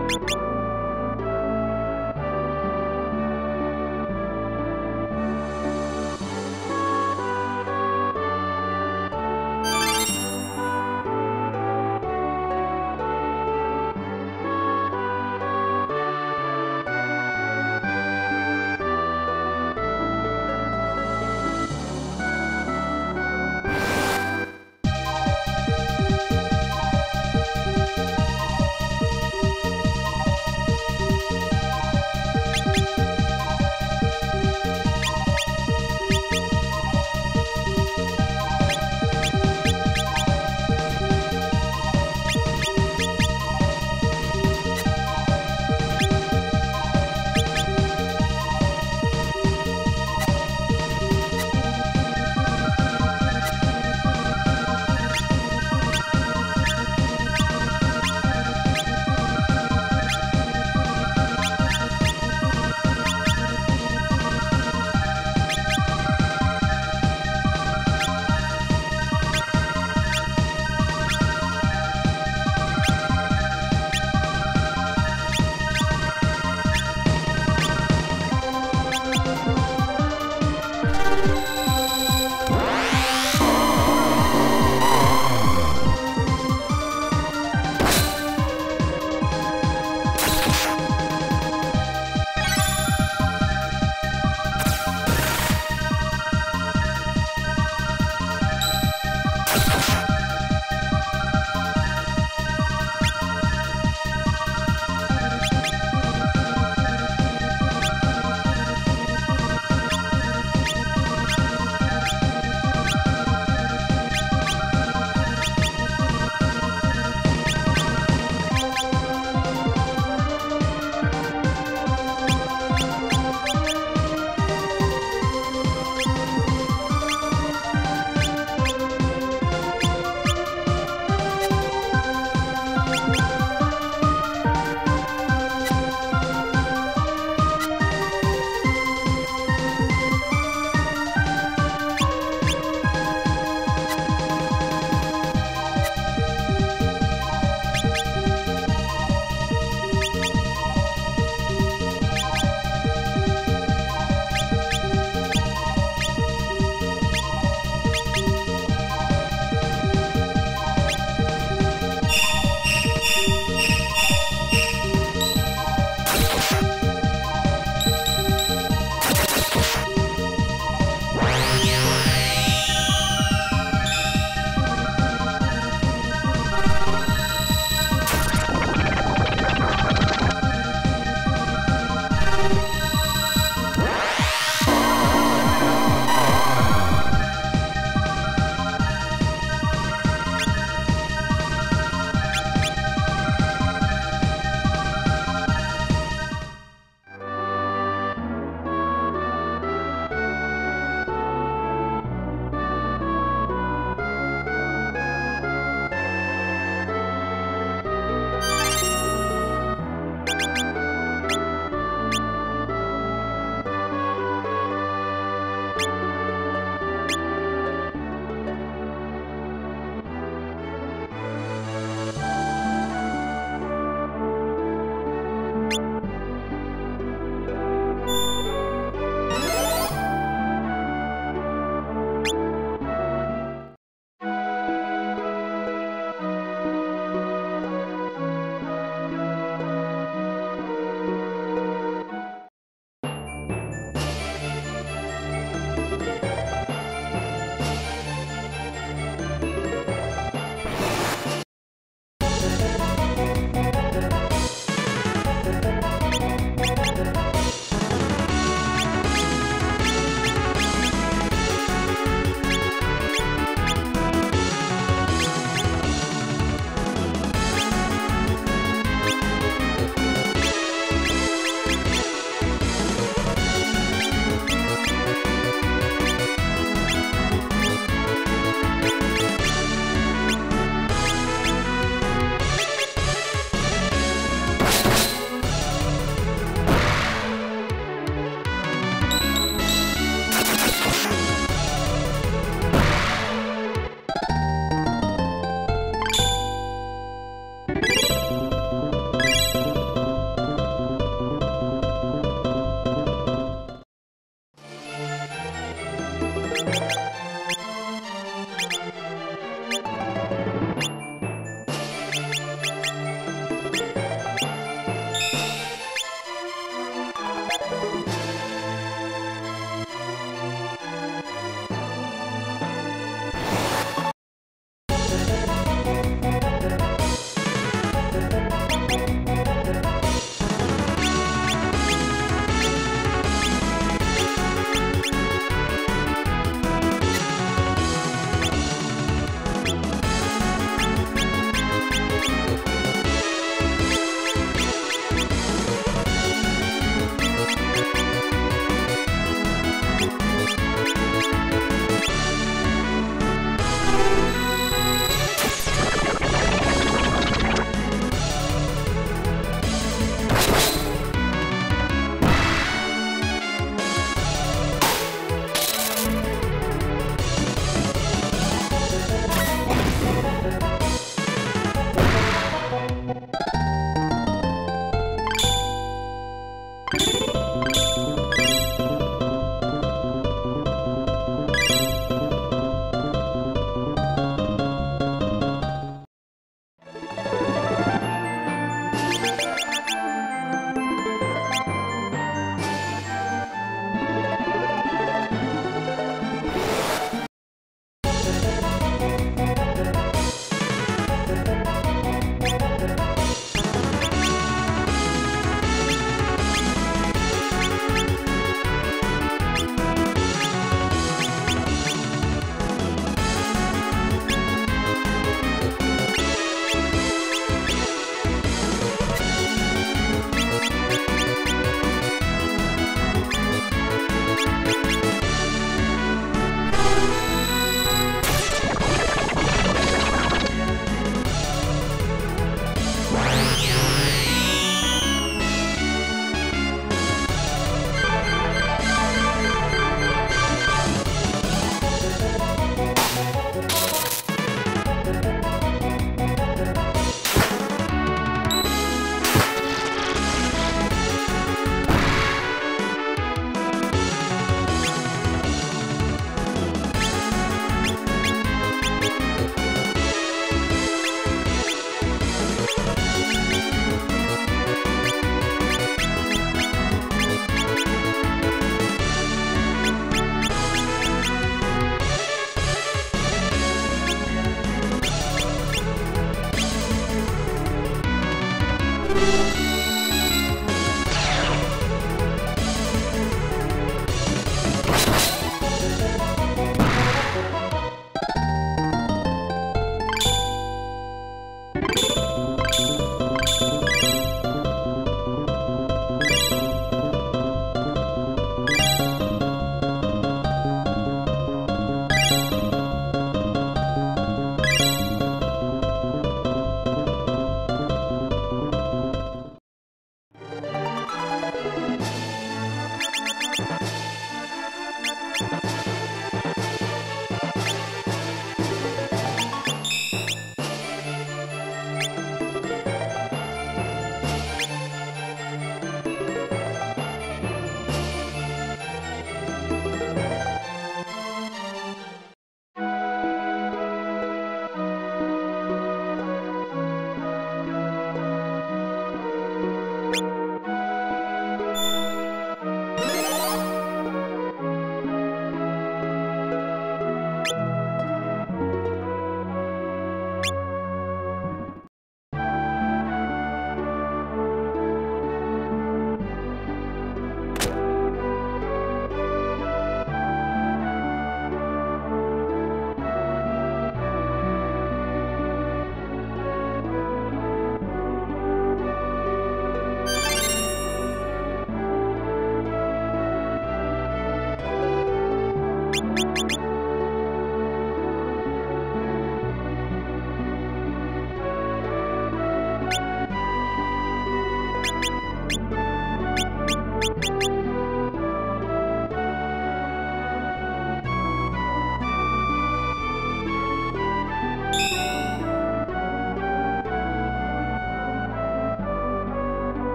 you